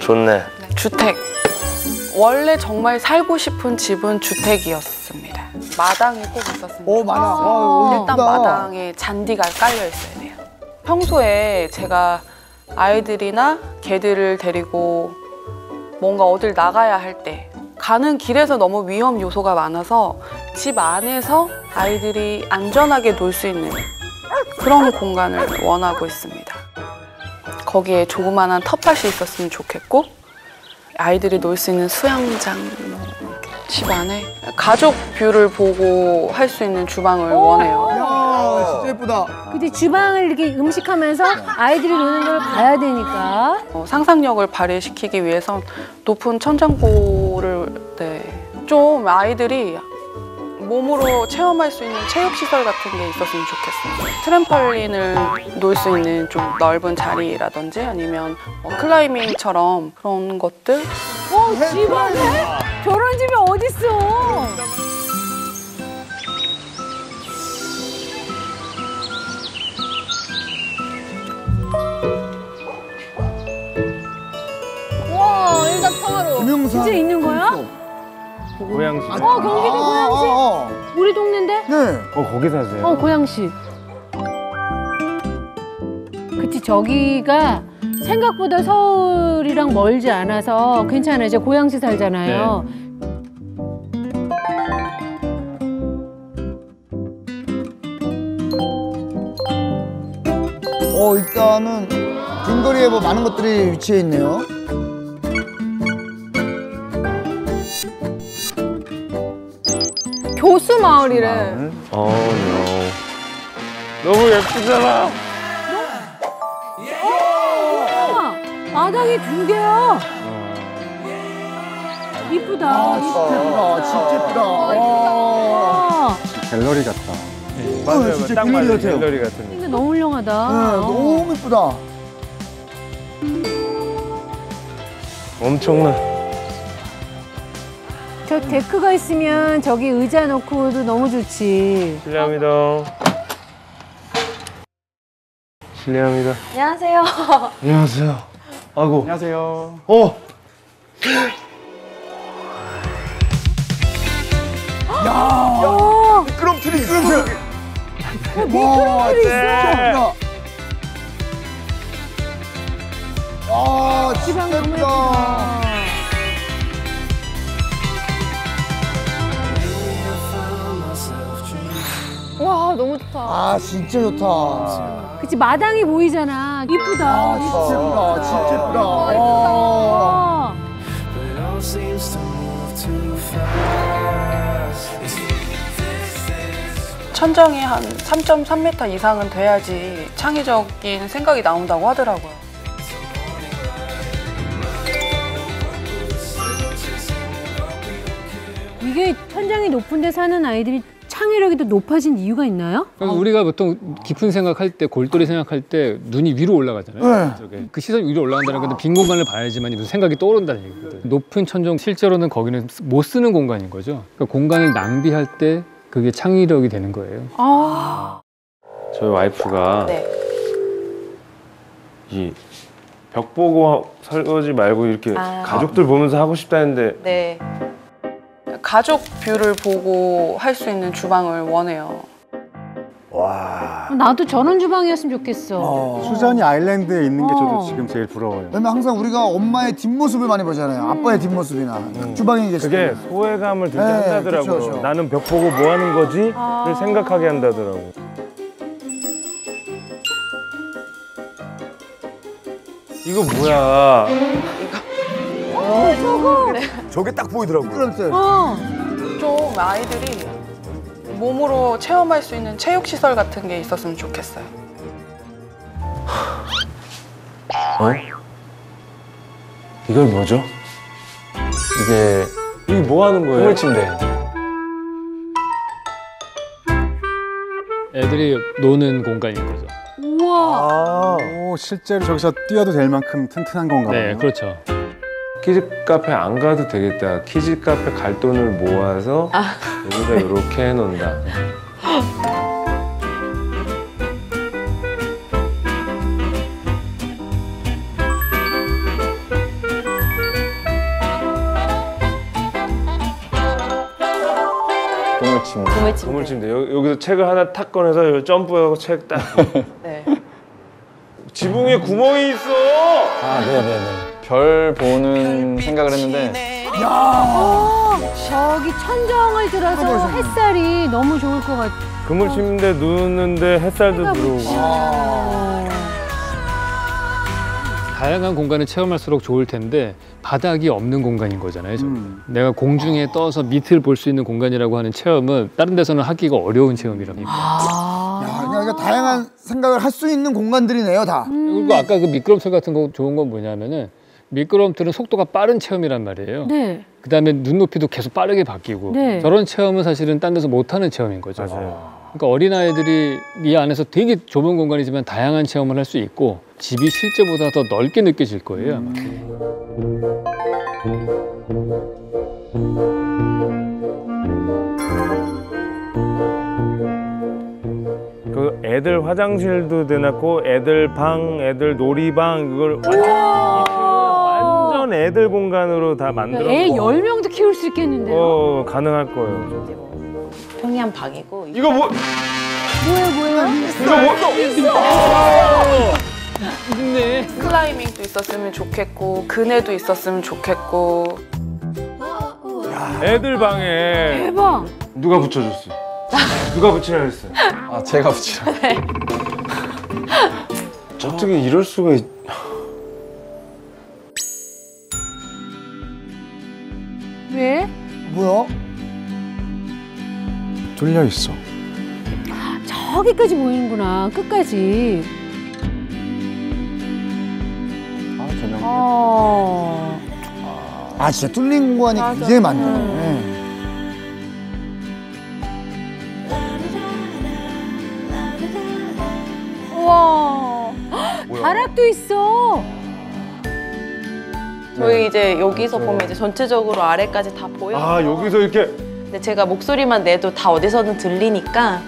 좋네. 주택. 원래 정말 살고 싶은 집은 주택이었습니다. 마당이 꼭 있었습니다. 오 많아. 와, 일단 마당에 잔디가 깔려 있어야 돼요. 평소에 제가 아이들이나 개들을 데리고 뭔가 어딜 나가야 할 때 가는 길에서 너무 위험 요소가 많아서 집 안에서 아이들이 안전하게 놀 수 있는 그런 공간을 원하고 있습니다. 거기에 조그만한 텃밭이 있었으면 좋겠고 아이들이 놀 수 있는 수영장 뭐, 집 안에 가족 view를 보고 할 수 있는 주방을 원해요. 야 진짜 예쁘다. 근데 주방을 이렇게 음식하면서 아이들이 노는 걸 봐야 되니까. 어, 상상력을 발휘시키기 위해서 높은 천장고를 네. 좀 아이들이 몸으로 체험할 수 있는 체육 시설 같은 게 있었으면 좋겠어요. 트램펄린을 놓을 수 있는 좀 넓은 자리라든지 아니면 뭐 클라이밍처럼 그런 것들 어, 집 안에? 저런 집이 어딨어? 와, 일단. 금융산. 진짜 있는 거야? 고양시. 아, 어, 경기도 고양시? 아, 아, 우리 동네인데? 아. 네. 어 거기 사세요? 어, 고양시. 그치, 저기가 생각보다 서울이랑 멀지 않아서 괜찮아요. 이제 고양시 살잖아요. 어 일단은 근거리에 뭐 많은 것들이 위치해 있네요. 교수 마을이래. 어, no. 너무 예쁘잖아. 우와, 마당이 두 개야. 이쁘다. 아 진짜 예쁘다. 진짜 예쁘다. 와. 갤러리 같다. 맞아요. 진짜 딱 갤러리 맞아요. 같아요. 갤러리 같은. 근데 너무 훌륭하다. 네, 너무 예쁘다. 엄청나. 저 데크가 있으면 저기 의자 놓고도 너무 좋지. 실례합니다. 실례합니다. 안녕하세요. 안녕하세요. 아이고. 안녕하세요. 어. 어, 미끄럼틀이 있어. 미끄럼틀. 미끄럼틀이 있어. 예쁘다. 아 진짜 예쁘다. 너무 좋다. 아 진짜 좋다. 그치 마당이 보이잖아. 이쁘다. 아 진짜 예쁘다. 진짜 예쁘다. 아. 와. 천정이 한 3.3m 이상은 돼야지 창의적인 생각이 나온다고 하더라고요. 이게 천장이 높은 데 사는 아이들이 창의력이 더 높아진 이유가 있나요? 우리가 보통 깊은 생각할 때 골똘히 생각할 때 눈이 위로 올라가잖아요. 네. 저게. 그 시선이 위로 올라간다는 건데 빈 공간을 봐야지만 무슨 생각이 떠오른다는 얘기거든. 높은 천정 실제로는 거기는 쓰- 못 쓰는 공간인 거죠. 그러니까 공간을 낭비할 때 그게 창의력이 되는 거예요. 아, 저희 와이프가 네. 이 벽 보고 설거지 말고 이렇게 아. 가족들 보면서 하고 싶다 했는데 네. 가족 view를 보고 할 수 있는 주방을 원해요. 와. 나도 저런 주방이었으면 좋겠어. 어. 수전이 아일랜드에 있는 게 어. 저도 지금 제일 부러워요. 왜냐면 항상 우리가 엄마의 뒷모습을 많이 보잖아요. 아빠의 뒷모습이나 주방에 계실 그게 때. 소외감을 들게 네, 한다더라고요. 그쵸, 그쵸. 나는 벽 보고 뭐 하는 거지?를 아. 생각하게 한다더라고. 이거 뭐야? 저 게 딱 보이더라고요. 어. 좀 아이들이 몸으로 체험할 수 있는 체육 시설 같은 게 있었으면 좋겠어요. 어? 이건 뭐죠? 이게 이게 뭐 하는 거예요? 그물 침대. 애들이 노는 공간인 거죠. 우와. 아. 오, 실제로 저기서 뛰어도 될 만큼 튼튼한 건가 봐요. 네, 그렇죠. 키즈 카페 안 가도 되겠다. 키즈 카페 갈 돈을 모아서 아. 여기다 이렇게 해놓는다. 동물침대. 동물침대. 동물침대. 여, 여기서 책을 하나 탁 꺼내서 여기 점프하고 책 딱. 네. 지붕에 구멍이 있어. 아, 네, 네, 네. 별 보는 생각을 했는데 저기 천정을 들어서 햇살이 너무 좋을 것 같아. 그물 침대 누웠는데 햇살도 들어오고. 다양한 공간을 체험할수록 좋을 텐데 바닥이 없는 공간인 거잖아요. 저는. 음. 내가 공중에 떠서 밑을 볼 수 있는 공간이라고 하는 체험은 다른 데서는 하기가 어려운 체험이랍니다. 야, 그러니까 다양한 생각을 할 수 있는 공간들이네요, 다. 그리고 아까 그 미끄럼틀 같은 거 좋은 건 뭐냐면은 미끄럼틀은 속도가 빠른 체험이란 말이에요. 네. 그다음에 눈높이도 계속 빠르게 바뀌고 네. 저런 체험은 사실은 딴 데서 못 하는 체험인 거죠. 맞아요. 그러니까 어린 아이들이 이 안에서 되게 좁은 공간이지만 다양한 체험을 할 수 있고 집이 실제보다 더 넓게 느껴질 거예요. 아마. 그 애들 화장실도 대놨고 애들 방, 애들 놀이방 이걸 완전, 완전 애들 공간으로 다 만들어. 애 10명도 키울 수 있겠는데요? 어 가능할 거예요. 이제 뭐 평이한 방이고 이거 뭐? 뭐예요, 뭐예요? 이거 뭐? 있네. 클라이밍도 있었으면 좋겠고 그네도 있었으면 좋겠고 애들 방에 대박. 누가 붙여줬어? 누가 붙이라 했어? 아 제가 붙이라. 어떻게 이럴 수가 있... 왜? 뭐야? 뚫려 있어. 저기까지 보이는구나. 끝까지. 아, 조명. 어. 아, 진짜 뚫린 공간이 맞아. 굉장히 많네. 우와. 다락도 있어. 저희 이제 여기서 보면 이제 전체적으로 아래까지 다 보여. 아 여기서 이렇게 근데 제가 목소리만 내도 다 어디서든 들리니까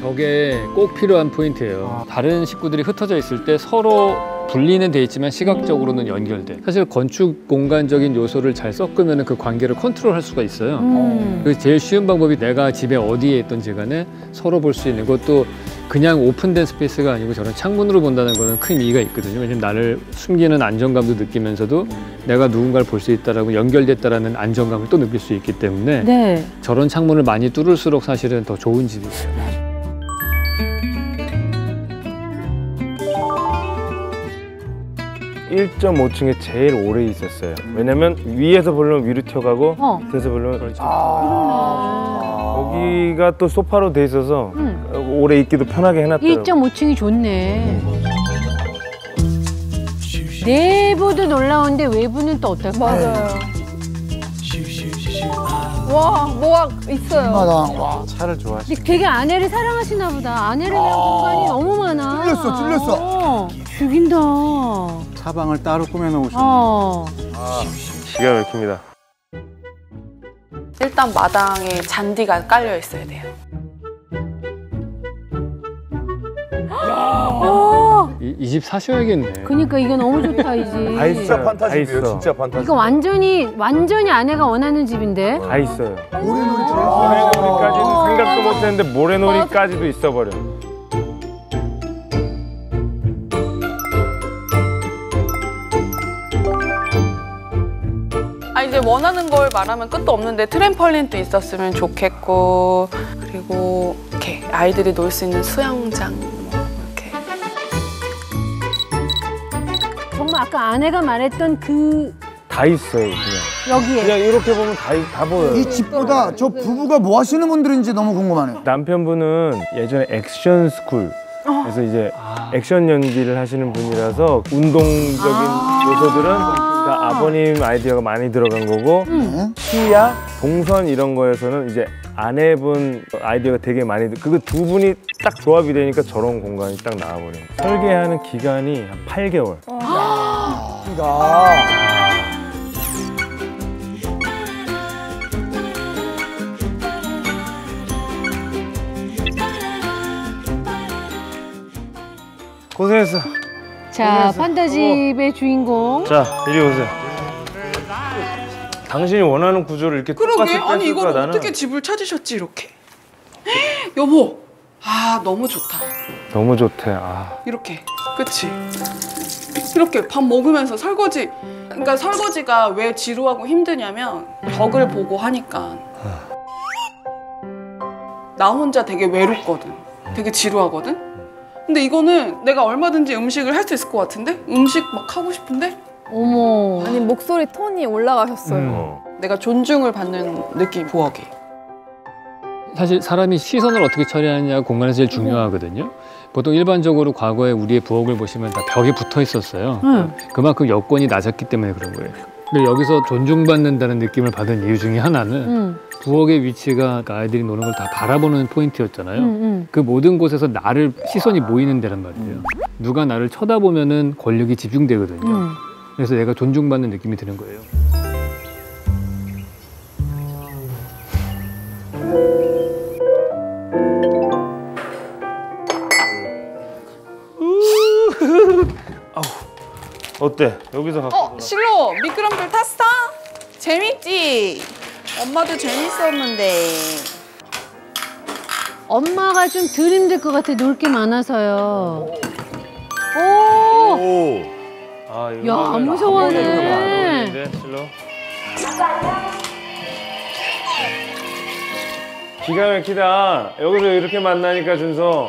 저게 꼭 필요한 포인트예요. 다른 식구들이 흩어져 있을 때 서로 분리는 돼 있지만 시각적으로는 연결돼. 사실 건축 공간적인 요소를 잘 섞으면 그 관계를 컨트롤할 수가 있어요. 음. 그 제일 쉬운 방법이 내가 집에 어디에 있던지 간에 서로 볼 수 있는 것도 그냥 오픈된 space가 아니고 저런 창문으로 본다는 거는 큰 의미가 있거든요. 왜냐면 나를 숨기는 안정감도 느끼면서도 내가 누군가를 볼 수 있다라고 연결됐다라는 안정감을 또 느낄 수 있기 때문에 네. 저런 창문을 많이 뚫을수록 사실은 더 좋은 집이에요. 1.5층에 제일 오래 있었어요. 왜냐면 위에서 보려면 위로 튀어가고 어. 밑에서 보려면 그렇죠. 거기가 또 소파로 돼 있어서 음. 오래 있기도 편하게 해놨더라고요. 1.5층이 좋네. 내부도 놀라운데 외부는 또 어떨까? 맞아요. 와 뭐가 있어요. 마다 와, 차를 좋아하시. 근데 되게 아내를 사랑하시나 보다. 아내를 위한 공간이 너무 많아. 뚫렸어, 뚫렸어. 어, 죽인다. 차방을 따로 꾸며놓으신. 어. 기가 막힙니다. 일단 마당에 잔디가 깔려 있어야 돼요. 이집 사셔야겠네. 그니까 이거 너무 좋다 이 집. 다 있어요. 진짜 다 판타지예요. 있어. 진짜 판타지. 이거 완전히 완전히 아내가 원하는 집인데. 다 있어요. 모래놀이 제일 모래놀이까지는 생각도 못했는데 모래놀이까지도 있어버려. 원하는 걸 말하면 끝도 없는데 트램펄린도 있었으면 좋겠고 그리고 이렇게 아이들이 놀 수 있는 수영장 뭐 이렇게 정말 아까 아내가 말했던 그 다 있어요. 그냥. 여기에. 그냥 이렇게 보면 다, 다 보여요. 이 집보다 저 부부가 뭐 하시는 분들인지 너무 궁금하네요. 남편분은 예전에 액션 스쿨 그래서 이제 액션 연기를 하시는 분이라서 운동적인 요소들은 다 아버님 아이디어가 많이 들어간 거고 네. 시야, 동선 이런 거에서는 이제 아내분 아이디어가 되게 많이 들- 그거 두 분이 딱 조합이 되니까 저런 공간이 딱 나와버려요. 설계하는 기간이 한 8개월. 가 고생했어. 자 판타집의 주인공. 자, 이리 오세요. 당신이 원하는 구조를 이렇게 그러게. 아니 이걸 나는 어떻게 집을 찾으셨지 이렇게? 여보! 아 너무 좋다. 너무 좋대. 아. 이렇게. 그치? 이렇게 밥 먹으면서 설거지 그러니까 설거지가 왜 지루하고 힘드냐면 덕을 보고 하니까. 나 혼자 되게 외롭거든. 되게 지루하거든? 근데 이거는 내가 얼마든지 음식을 할 수 있을 것 같은데? 음식 막 하고 싶은데 어머. 아니 목소리 톤이 올라가셨어요. 어. 내가 존중을 받는 느낌 부엌에 사실 사람이 시선을 어떻게 처리하느냐가 공간에서 제일 중요하거든요. 보통 일반적으로 과거에 우리의 부엌을 보시면 다 벽에 붙어 있었어요. 응. 그만큼 여건이 낮았기 때문에 그런 거예요. 근데 여기서 존중받는다는 느낌을 받은 이유 중에 하나는 응. 부엌의 위치가 그 아이들이 노는 걸 다 바라보는 포인트였잖아요. 응. 응. 그 모든 곳에서 나를 시선이 모이는 데란 말이에요. 누가 나를 쳐다보면은 권력이 집중되거든요. 응. 그래서 내가 존중받는 느낌이 드는 거예요. 어때? 여기서 갖고 어 실로 미끄럼틀 탔어? 재밌지? 엄마도 재밌었는데 엄마가 좀 덜 힘들 것 같아. 놀 게 많아서요. 아, 이거 야, 무서워하네. 실로. 기가 막히다. 여기서 이렇게 만나니까 준서.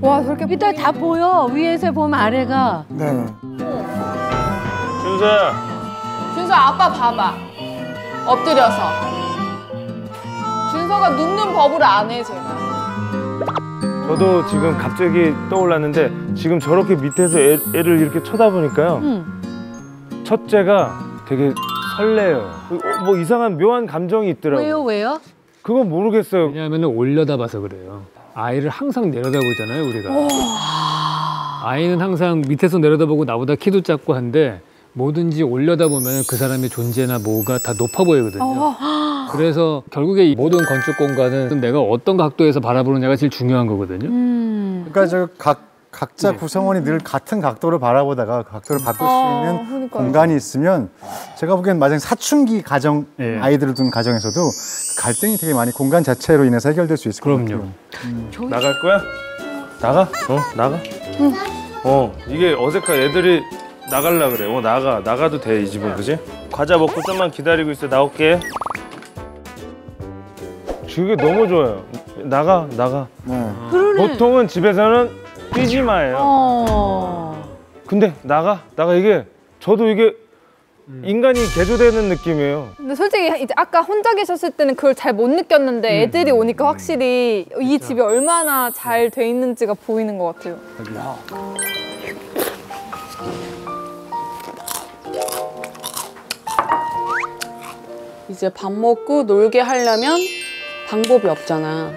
와 저렇게 이따 다 보여. 위에서 보면 아래가. 네. 준서야. 준서 아빠 봐봐 엎드려서 준서가 눕는 법을 안해 제가 저도 지금 갑자기 떠올랐는데 지금 저렇게 밑에서 애, 애를 이렇게 쳐다보니까요. 응. 첫째가 되게 설레요. 어, 뭐 이상한 묘한 감정이 있더라고요. 왜요? 왜요? 그건 모르겠어요. 왜냐하면 올려다봐서 그래요. 아이를 항상 내려다보잖아요, 우리가. 아이는 항상 밑에서 내려다보고 나보다 키도 작고 한데 뭐든지 올려다보면 그 사람의 존재나 뭐가 다 높아 보이거든요. 그래서 결국에 이 모든 건축 공간은 내가 어떤 각도에서 바라보느냐가 제일 중요한 거거든요. 음. 그러니까 저각 각자 네. 구성원이 늘 같은 각도를 바라보다가 각도를 바꿀 수 아, 있는 그러니까요. 공간이 있으면 제가 보기엔 마냥 사춘기 가정 예. 아이들을 둔 가정에서도 그 갈등이 되게 많이 공간 자체로 인해서 해결될 수 있을 것 그럼요. 같아요. 나갈 거야? 나가? 어, 나가? 어, 이게 어색하. 애들이 나갈라 그래. 어, 나가. 나가도 돼, 이 집은, 그지? 과자 먹고 좀만 기다리고 있어. 나올게. 그게 너무 좋아요. 나가, 나가. 네. 그러네. 보통은 집에서는 뛰지 마예요. 어. 근데 나가, 나가 이게 저도 이게 인간이 개조되는 느낌이에요. 근데 솔직히 이제 아까 혼자 계셨을 때는 그걸 잘 못 느꼈는데 애들이 오니까 확실히 이 집이 얼마나 잘 돼 있는지가 보이는 것 같아요. 이제 밥 먹고 놀게 하려면 방법이 없잖아.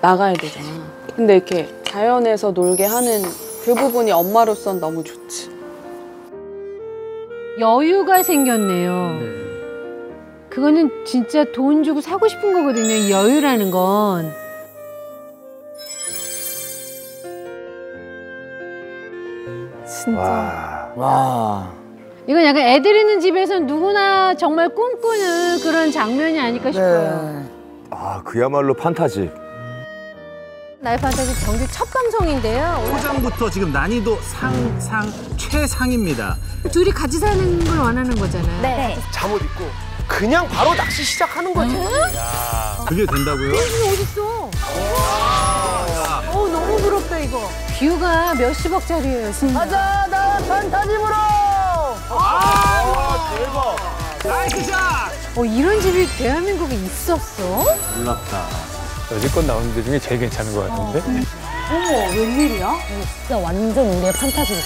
나가야 되잖아. 근데 이렇게 자연에서 놀게 하는 그 부분이 엄마로선 너무 좋지. 여유가 생겼네요. 그거는 진짜 돈 주고 사고 싶은 거거든요. 이 여유라는 건. 진짜. 와. 이건 약간 애들 있는 집에서 누구나 정말 꿈꾸는 그런 장면이 아닐까 싶어요. 네. 아 그야말로 판타지. 나의 판타지 정규 첫 방송인데요. 포장부터 지금 난이도 상상 최상입니다. 둘이 같이 사는 걸 원하는 거잖아요. 네. 잠옷 입고 그냥 바로 낚시 시작하는 거지. 그게 된다고요? 어딨어? 어 너무 부럽다 이거. 뷰가 몇십억짜리예요 진짜. 가자, 나 판타지무로! 어 이런 집이 대한민국에 있었어? 여지껏 나오는 데 중에 제일 괜찮은 것 같은데. 어 머 웬일이야? 진짜 완전 우리의 판타지다.